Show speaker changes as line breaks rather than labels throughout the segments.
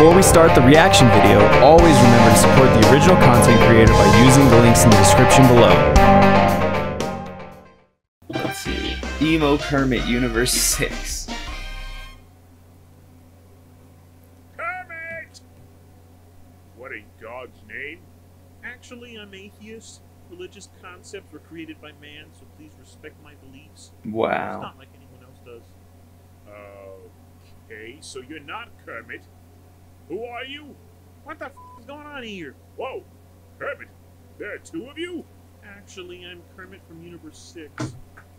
Before we start the reaction video, always remember to support the original content creator by using the links in the description below. Let's see. Emo Kermit Universe 6.
Kermit! What a God's name?
Actually, I'm atheist. Religious concepts were created by man, so please respect my beliefs. Wow. It's
Wow.
not like anyone else does.
Okay, so you're not Kermit. Who are you?
What the f is going on here?
Whoa! Kermit, there are two of you?
Actually, I'm Kermit from Universe 6.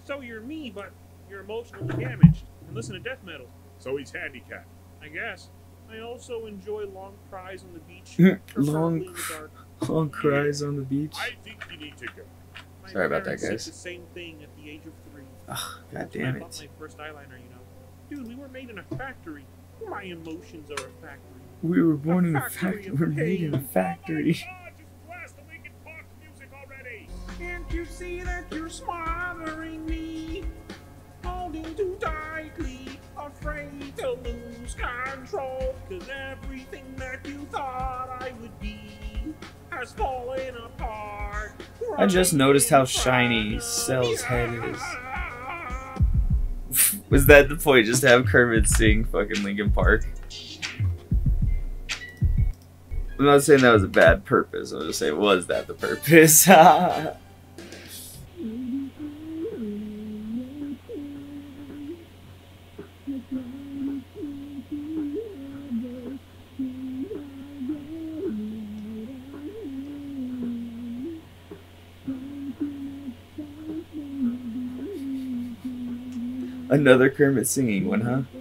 So you're me, but you're emotionally damaged and listen to death metal.
So he's handicapped.
I guess. I also enjoy long cries on the beach.
Long
the.
Long cries on the beach.
I think you need to go.
My
Sorry about that,
parents said
guys.
the same thing at the age of three.
Ugh, God
That's when
damn
I bought
it.
my first eyeliner, you know. Dude, we were made in a factory. My emotions are a factory.
We were born in a
factory
factory. We're made in a factory.
Oh my God, just blast the Linkin Park music already!
Can't you see that you're smothering me? Holding too tightly, afraid to lose control. Cause everything that you thought I would be has fallen apart.
I just noticed how shiny
front
Cell's head is. Was that the point? Just have Kermit sing fucking Linkin Park? I'm not saying that was a bad purpose. I'm just saying, was that the purpose? Another Kermit singing one, huh?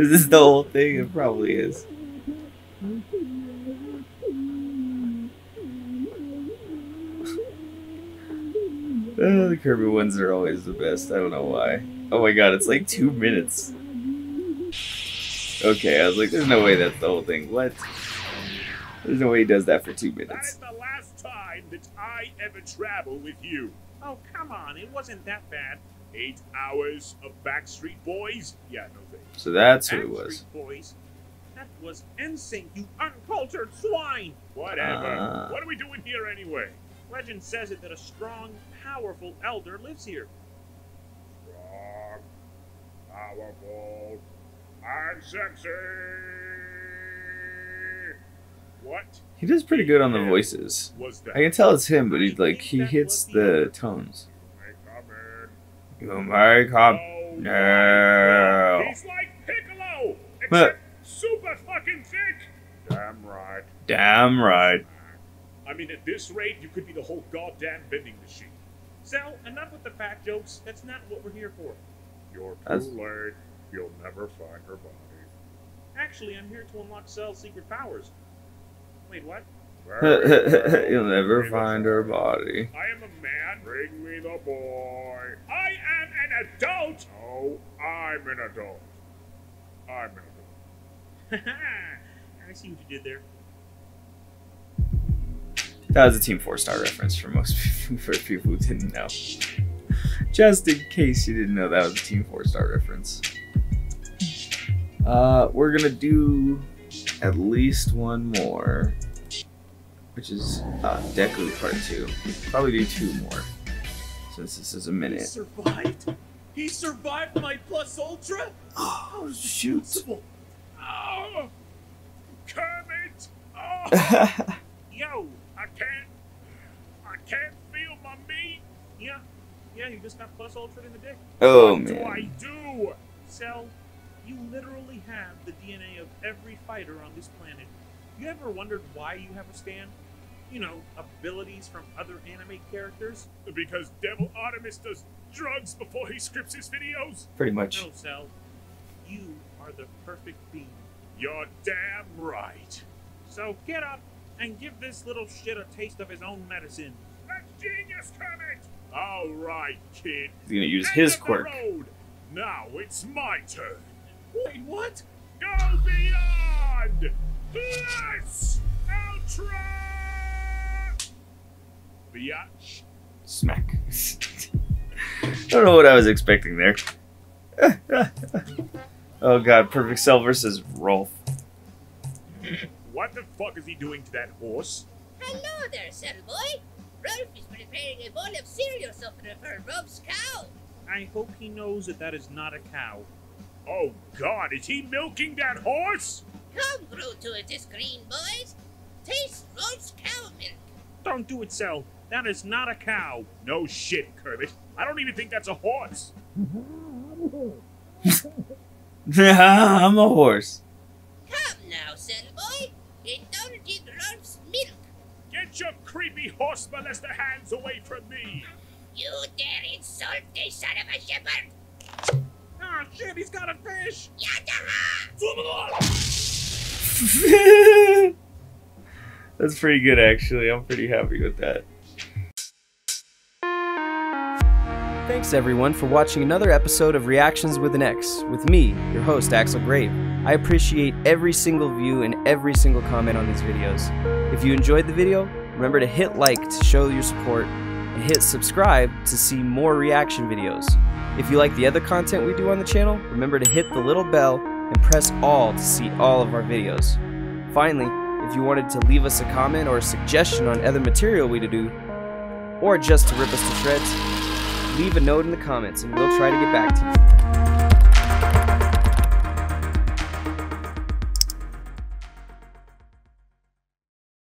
Is this the whole thing? It probably is. Uh, the Kirby ones are always the best. I don't know why. Oh my god, it's like two minutes. Okay, I was like, there's no way that's the whole thing. What? There's no way he does that for two minutes.
That is the last time that I ever travel with you.
Oh, come on, it wasn't that bad.
Eight hours of Backstreet Boys? Yeah, no thanks.
So that's who it
Backstreet
was.
Boys. That was NSYNC, you uncultured swine!
Whatever.
Ah.
what are we doing here anyway?
Legend says it that a strong, powerful elder lives here.
Strong, powerful, and sexy. What
He does pretty good on the voices. I can tell it's him, but he like he hits the tones.
May come in.
You make up
Oh my
No.
He's like Piccolo,
But-
except super fucking thick. Damn right.
Damn right.
I mean, at this rate, you could be the whole goddamn vending machine.
Cell, enough with the fat jokes. That's not what we're here for.
You're too
That's-
late. You'll never find her body.
Actually, I'm here to unlock Cell's secret powers. Wait, what?
You'll never find her body.
I am a man. Bring me the boy. I adult. Oh, I'm an adult. I'm an adult.
I see what you did there.
That was a Team Four Star reference for most people, for people who didn't know. Just in case you didn't know, that was a Team Four Star reference. Uh, we're gonna do at least one more, which is uh, Deku Part Two. Probably do two more, since this is a
He
minute.
survived. He survived my plus ultra.
Oh, oh shoot!
Oh, Kermit. Oh,
Yo,
I can't. I can't feel my meat.
yeah, yeah, you just got plus ultra in the dick.
oh
what do I do?
Cell, you literally have the DNA of every fighter on this planet. You ever wondered why you have a stand? You know, abilities from other anime characters?
Because Devil Artemis does drugs before he scripts his videos.
Pretty much.
No, Cell. You are the perfect being.
You're damn right.
So get up and give this little shit a taste of his own medicine.
That's genius, Kermit. All right, kid.
He's gonna use
End
his quirk.
Now it's my turn.
Wait, what?
Go beyond! Let's Ultra! Biatch.
Smack. I don't know what I was expecting there. oh god, Perfect Cell versus Rolf.
What the fuck is he doing to that horse?
Hello there, cell boy. Rolf is preparing a bowl of cereal softener for Rob's cow.
I hope he knows that that is not a cow.
Oh god, is he milking that horse?
Come grow to it, this green boys. Taste Rolf's cow milk.
Don't do it, Cell. That is not a cow.
No shit, Kermit. I don't even think that's a horse.
I'm a horse.
Come now, cell boy. Indulge in Rolf's milk.
Get your creepy horse molester hands away from me!
You dare insult the son of a shepherd?
Ah, shit, he's got a fish!
Yataha!
That's pretty good, actually. I'm pretty happy with that.
Thanks everyone for watching another episode of Reaxtions with an X with me, your host Axel Grave. I appreciate every single view and every single comment on these videos. If you enjoyed the video, remember to hit like to show your support and hit subscribe to see more reaction videos. If you like the other content we do on the channel, remember to hit the little bell and press all to see all of our videos. Finally, if you wanted to leave us a comment or a suggestion on other material we to do, or just to rip us to shreds, leave a note in the comments and we'll try to get back to you.